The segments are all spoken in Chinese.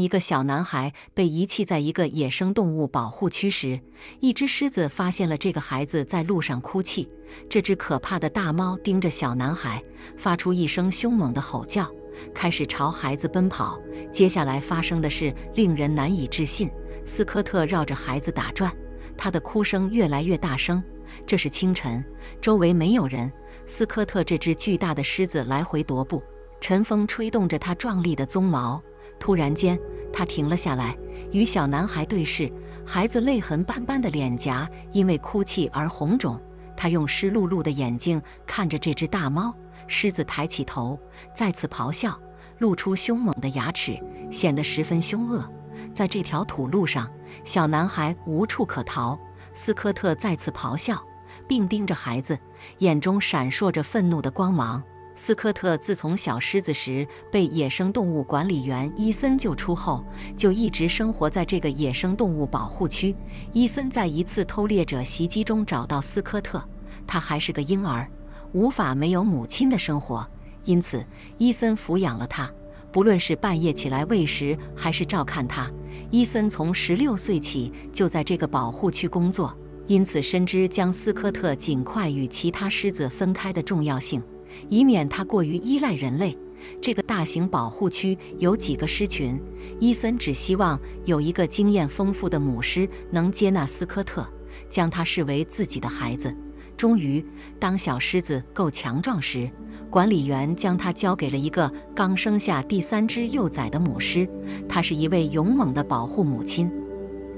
一个小男孩被遗弃在一个野生动物保护区时，一只狮子发现了这个孩子在路上哭泣。这只可怕的大猫盯着小男孩，发出一声凶猛的吼叫，开始朝孩子奔跑。接下来发生的事令人难以置信：斯科特绕着孩子打转，他的哭声越来越大声。这是清晨，周围没有人。斯科特这只巨大的狮子来回踱步，晨风吹动着它壮丽的鬃毛。突然间，他停了下来，与小男孩对视。孩子泪痕斑斑的脸颊因为哭泣而红肿，他用湿漉漉的眼睛看着这只大猫。狮子抬起头，再次咆哮，露出凶猛的牙齿，显得十分凶恶。在这条土路上，小男孩无处可逃。斯科特再次咆哮，并盯着孩子，眼中闪烁着愤怒的光芒。斯科特自从小狮子时被野生动物管理员伊森救出后，就一直生活在这个野生动物保护区。伊森在一次偷猎者袭击中找到斯科特，他还是个婴儿，无法没有母亲的生活，因此伊森抚养了他。不论是半夜起来喂食，还是照看他，伊森从十六岁起就在这个保护区工作，因此深知将斯科特尽快与其他狮子分开的重要性。以免它过于依赖人类。这个大型保护区有几个狮群，伊森只希望有一个经验丰富的母狮能接纳斯科特，将他视为自己的孩子。终于，当小狮子够强壮时，管理员将它交给了一个刚生下第三只幼崽的母狮。她是一位勇猛的保护母亲，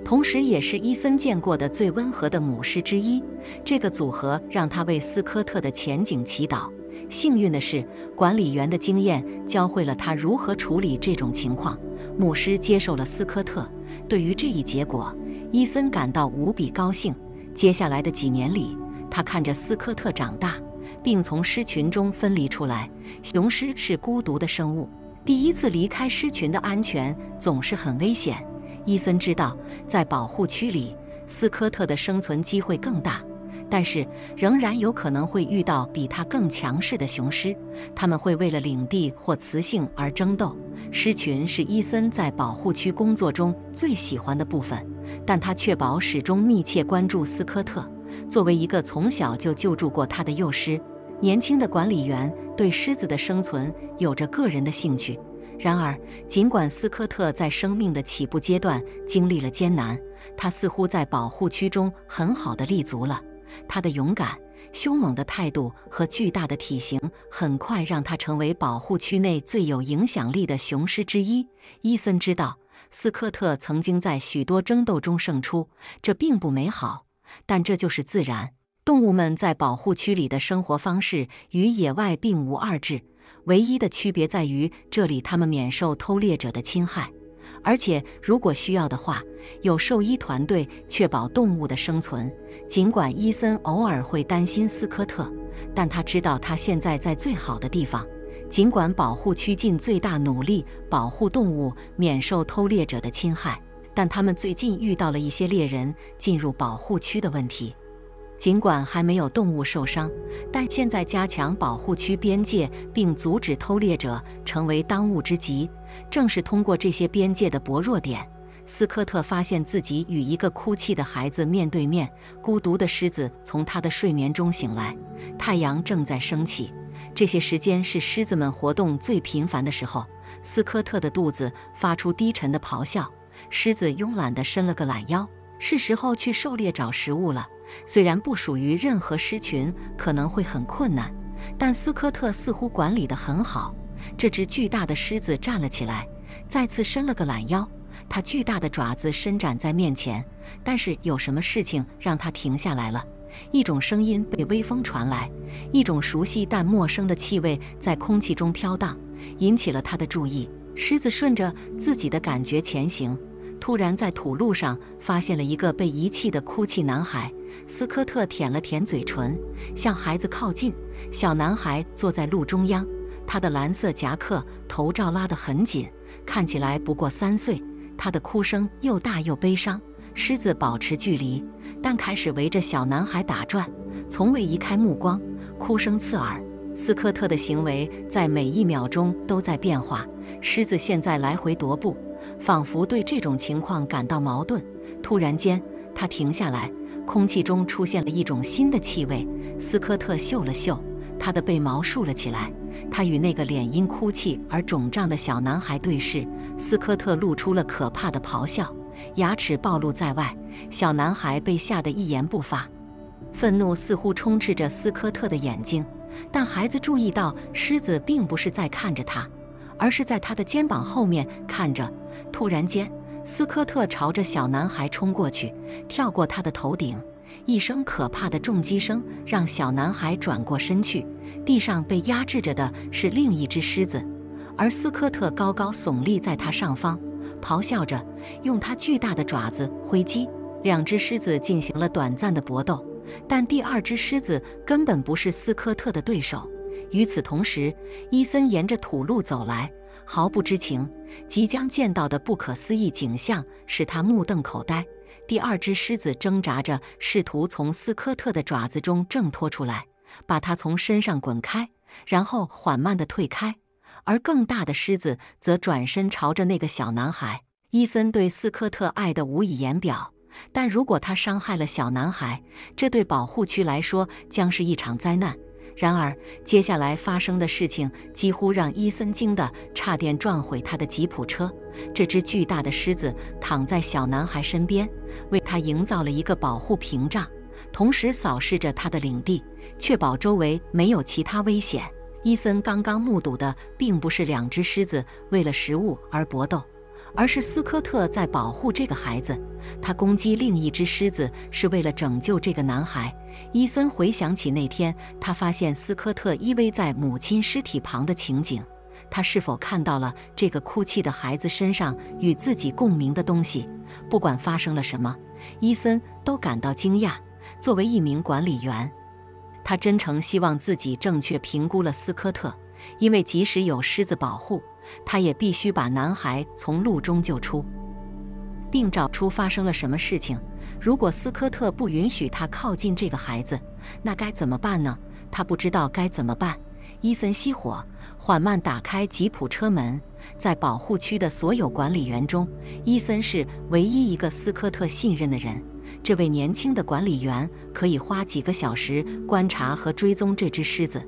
同时也是伊森见过的最温和的母狮之一。这个组合让他为斯科特的前景祈祷。幸运的是，管理员的经验教会了他如何处理这种情况。牧师接受了斯科特。对于这一结果，伊森感到无比高兴。接下来的几年里，他看着斯科特长大，并从狮群中分离出来。雄狮是孤独的生物，第一次离开狮群的安全总是很危险。伊森知道，在保护区里，斯科特的生存机会更大。但是仍然有可能会遇到比他更强势的雄狮，他们会为了领地或雌性而争斗。狮群是伊森在保护区工作中最喜欢的部分，但他确保始终密切关注斯科特。作为一个从小就救助过他的幼狮，年轻的管理员对狮子的生存有着个人的兴趣。然而，尽管斯科特在生命的起步阶段经历了艰难，他似乎在保护区中很好的立足了。他的勇敢、凶猛的态度和巨大的体型，很快让他成为保护区内最有影响力的雄狮之一。伊森知道，斯科特曾经在许多争斗中胜出，这并不美好，但这就是自然。动物们在保护区里的生活方式与野外并无二致，唯一的区别在于这里它们免受偷猎者的侵害。而且，如果需要的话，有兽医团队确保动物的生存。尽管伊森偶尔会担心斯科特，但他知道他现在在最好的地方。尽管保护区尽最大努力保护动物免受偷猎者的侵害，但他们最近遇到了一些猎人进入保护区的问题。尽管还没有动物受伤，但现在加强保护区边界并阻止偷猎者成为当务之急。正是通过这些边界的薄弱点，斯科特发现自己与一个哭泣的孩子面对面。孤独的狮子从他的睡眠中醒来，太阳正在升起。这些时间是狮子们活动最频繁的时候。斯科特的肚子发出低沉的咆哮，狮子慵懒地伸了个懒腰。是时候去狩猎找食物了。虽然不属于任何狮群，可能会很困难，但斯科特似乎管理得很好。这只巨大的狮子站了起来，再次伸了个懒腰。它巨大的爪子伸展在面前，但是有什么事情让它停下来了？一种声音被微风传来，一种熟悉但陌生的气味在空气中飘荡，引起了他的注意。狮子顺着自己的感觉前行。突然，在土路上发现了一个被遗弃的哭泣男孩。斯科特舔了舔嘴唇，向孩子靠近。小男孩坐在路中央，他的蓝色夹克头罩拉得很紧，看起来不过三岁。他的哭声又大又悲伤。狮子保持距离，但开始围着小男孩打转，从未移开目光。哭声刺耳。斯科特的行为在每一秒钟都在变化。狮子现在来回踱步。仿佛对这种情况感到矛盾。突然间，他停下来，空气中出现了一种新的气味。斯科特嗅了嗅，他的背毛竖了起来。他与那个脸因哭泣而肿胀的小男孩对视，斯科特露出了可怕的咆哮，牙齿暴露在外。小男孩被吓得一言不发，愤怒似乎充斥着斯科特的眼睛。但孩子注意到，狮子并不是在看着他，而是在他的肩膀后面看着。突然间，斯科特朝着小男孩冲过去，跳过他的头顶。一声可怕的重击声让小男孩转过身去，地上被压制着的是另一只狮子，而斯科特高高耸立在他上方，咆哮着，用他巨大的爪子挥击。两只狮子进行了短暂的搏斗，但第二只狮子根本不是斯科特的对手。与此同时，伊森沿着土路走来，毫不知情，即将见到的不可思议景象使他目瞪口呆。第二只狮子挣扎着，试图从斯科特的爪子中挣脱出来，把他从身上滚开，然后缓慢地退开。而更大的狮子则转身朝着那个小男孩。伊森对斯科特爱得无以言表，但如果他伤害了小男孩，这对保护区来说将是一场灾难。然而，接下来发生的事情几乎让伊森惊得差点撞毁他的吉普车。这只巨大的狮子躺在小男孩身边，为他营造了一个保护屏障，同时扫视着他的领地，确保周围没有其他危险。伊森刚刚目睹的并不是两只狮子为了食物而搏斗。而是斯科特在保护这个孩子，他攻击另一只狮子是为了拯救这个男孩。伊森回想起那天他发现斯科特依偎在母亲尸体旁的情景，他是否看到了这个哭泣的孩子身上与自己共鸣的东西？不管发生了什么，伊森都感到惊讶。作为一名管理员，他真诚希望自己正确评估了斯科特，因为即使有狮子保护。他也必须把男孩从路中救出，并找出发生了什么事情。如果斯科特不允许他靠近这个孩子，那该怎么办呢？他不知道该怎么办。伊森熄火，缓慢打开吉普车门。在保护区的所有管理员中，伊森是唯一一个斯科特信任的人。这位年轻的管理员可以花几个小时观察和追踪这只狮子，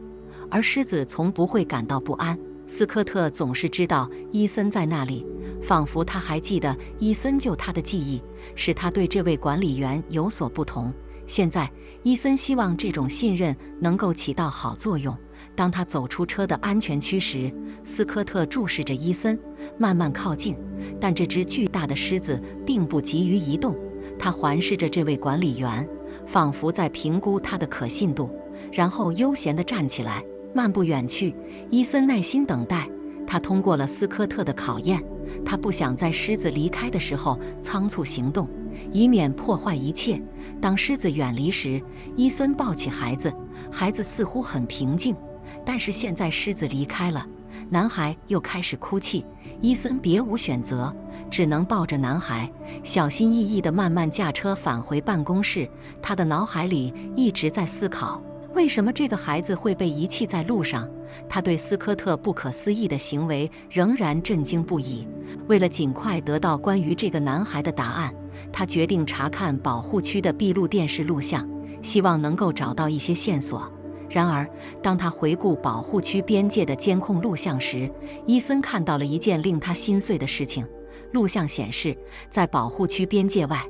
而狮子从不会感到不安。斯科特总是知道伊森在那里，仿佛他还记得伊森救他的记忆，使他对这位管理员有所不同。现在，伊森希望这种信任能够起到好作用。当他走出车的安全区时，斯科特注视着伊森，慢慢靠近。但这只巨大的狮子并不急于移动，它环视着这位管理员，仿佛在评估他的可信度，然后悠闲地站起来。漫步远去，伊森耐心等待。他通过了斯科特的考验。他不想在狮子离开的时候仓促行动，以免破坏一切。当狮子远离时，伊森抱起孩子，孩子似乎很平静。但是现在狮子离开了，男孩又开始哭泣。伊森别无选择，只能抱着男孩，小心翼翼地慢慢驾车返回办公室。他的脑海里一直在思考。为什么这个孩子会被遗弃在路上？他对斯科特不可思议的行为仍然震惊不已。为了尽快得到关于这个男孩的答案，他决定查看保护区的闭路电视录像，希望能够找到一些线索。然而，当他回顾保护区边界的监控录像时，伊森看到了一件令他心碎的事情：录像显示，在保护区边界外。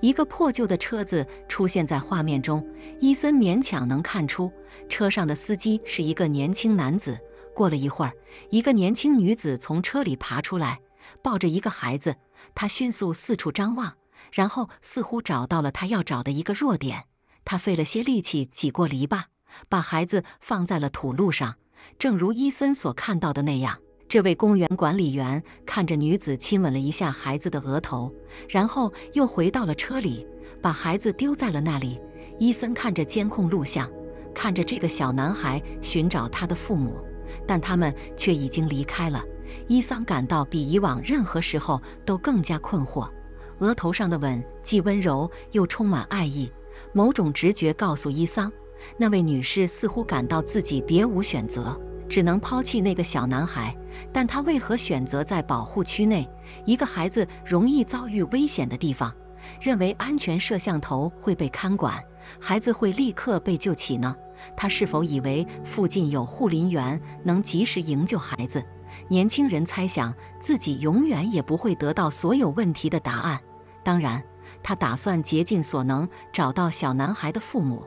一个破旧的车子出现在画面中，伊森勉强能看出车上的司机是一个年轻男子。过了一会儿，一个年轻女子从车里爬出来，抱着一个孩子。她迅速四处张望，然后似乎找到了她要找的一个弱点。她费了些力气挤过篱笆，把孩子放在了土路上，正如伊森所看到的那样。这位公园管理员看着女子亲吻了一下孩子的额头，然后又回到了车里，把孩子丢在了那里。伊森看着监控录像，看着这个小男孩寻找他的父母，但他们却已经离开了。伊桑感到比以往任何时候都更加困惑。额头上的吻既温柔又充满爱意，某种直觉告诉伊桑，那位女士似乎感到自己别无选择。只能抛弃那个小男孩，但他为何选择在保护区内一个孩子容易遭遇危险的地方？认为安全摄像头会被看管，孩子会立刻被救起呢？他是否以为附近有护林员能及时营救孩子？年轻人猜想自己永远也不会得到所有问题的答案。当然，他打算竭尽所能找到小男孩的父母，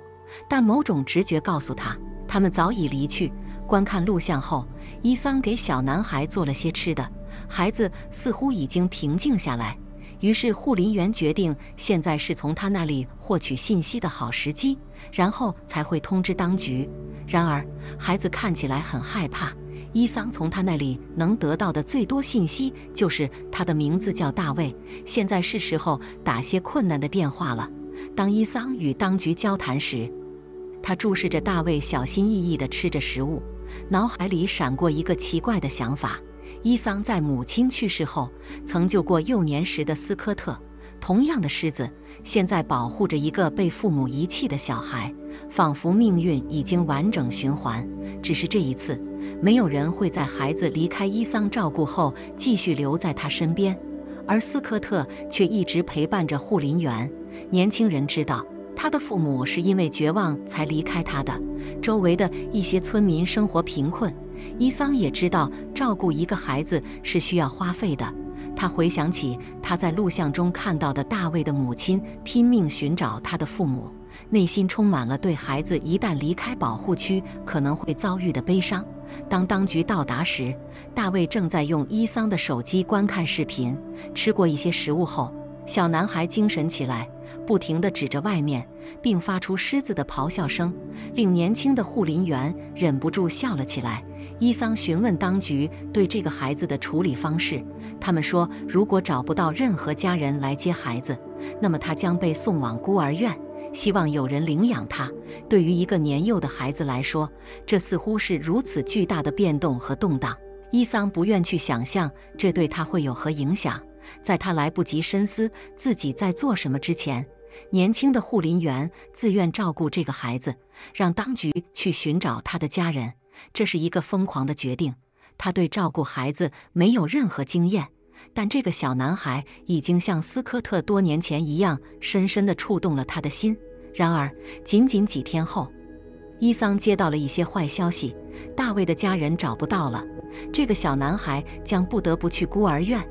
但某种直觉告诉他，他们早已离去。观看录像后，伊桑给小男孩做了些吃的，孩子似乎已经平静下来。于是护林员决定，现在是从他那里获取信息的好时机，然后才会通知当局。然而，孩子看起来很害怕。伊桑从他那里能得到的最多信息就是他的名字叫大卫。现在是时候打些困难的电话了。当伊桑与当局交谈时，他注视着大卫，小心翼翼地吃着食物，脑海里闪过一个奇怪的想法。伊桑在母亲去世后，曾救过幼年时的斯科特。同样的狮子，现在保护着一个被父母遗弃的小孩，仿佛命运已经完整循环。只是这一次，没有人会在孩子离开伊桑照顾后继续留在他身边，而斯科特却一直陪伴着护林员。年轻人知道。他的父母是因为绝望才离开他的。周围的一些村民生活贫困，伊桑也知道照顾一个孩子是需要花费的。他回想起他在录像中看到的大卫的母亲拼命寻找他的父母，内心充满了对孩子一旦离开保护区可能会遭遇的悲伤。当当局到达时，大卫正在用伊桑的手机观看视频。吃过一些食物后。小男孩精神起来，不停地指着外面，并发出狮子的咆哮声，令年轻的护林员忍不住笑了起来。伊桑询问当局对这个孩子的处理方式，他们说，如果找不到任何家人来接孩子，那么他将被送往孤儿院，希望有人领养他。对于一个年幼的孩子来说，这似乎是如此巨大的变动和动荡。伊桑不愿去想象这对他会有何影响。在他来不及深思自己在做什么之前，年轻的护林员自愿照顾这个孩子，让当局去寻找他的家人。这是一个疯狂的决定。他对照顾孩子没有任何经验，但这个小男孩已经像斯科特多年前一样，深深地触动了他的心。然而，仅仅几天后，伊桑接到了一些坏消息：大卫的家人找不到了，这个小男孩将不得不去孤儿院。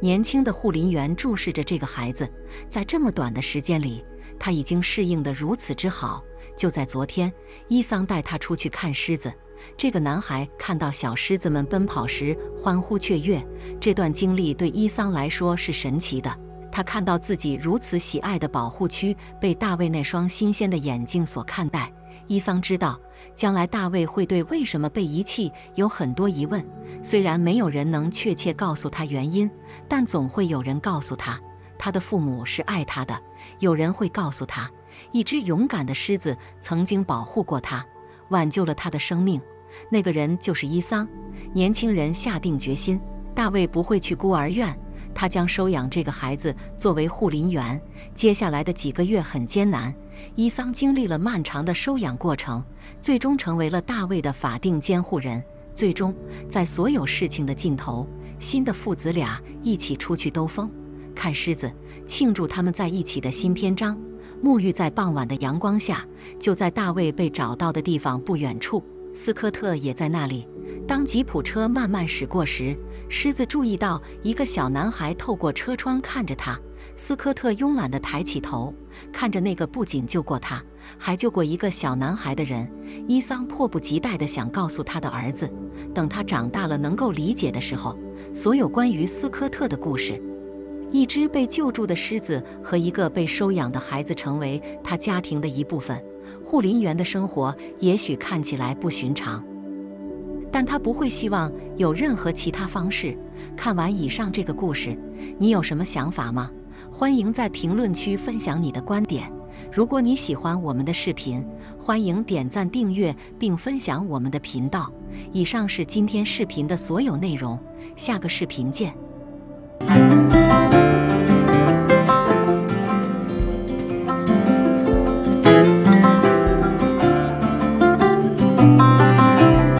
年轻的护林员注视着这个孩子，在这么短的时间里，他已经适应得如此之好。就在昨天，伊桑带他出去看狮子。这个男孩看到小狮子们奔跑时欢呼雀跃，这段经历对伊桑来说是神奇的。他看到自己如此喜爱的保护区被大卫那双新鲜的眼睛所看待。伊桑知道，将来大卫会对为什么被遗弃有很多疑问。虽然没有人能确切告诉他原因，但总会有人告诉他，他的父母是爱他的。有人会告诉他，一只勇敢的狮子曾经保护过他，挽救了他的生命。那个人就是伊桑。年轻人下定决心，大卫不会去孤儿院。他将收养这个孩子作为护林员。接下来的几个月很艰难，伊桑经历了漫长的收养过程，最终成为了大卫的法定监护人。最终，在所有事情的尽头，新的父子俩一起出去兜风、看狮子，庆祝他们在一起的新篇章。沐浴在傍晚的阳光下，就在大卫被找到的地方不远处，斯科特也在那里。当吉普车慢慢驶过时，狮子注意到一个小男孩透过车窗看着他。斯科特慵懒地抬起头，看着那个不仅救过他，还救过一个小男孩的人。伊桑迫不及待地想告诉他的儿子，等他长大了能够理解的时候，所有关于斯科特的故事。一只被救助的狮子和一个被收养的孩子成为他家庭的一部分。护林员的生活也许看起来不寻常。但他不会希望有任何其他方式。看完以上这个故事，你有什么想法吗？欢迎在评论区分享你的观点。如果你喜欢我们的视频，欢迎点赞、订阅并分享我们的频道。以上是今天视频的所有内容，下个视频见。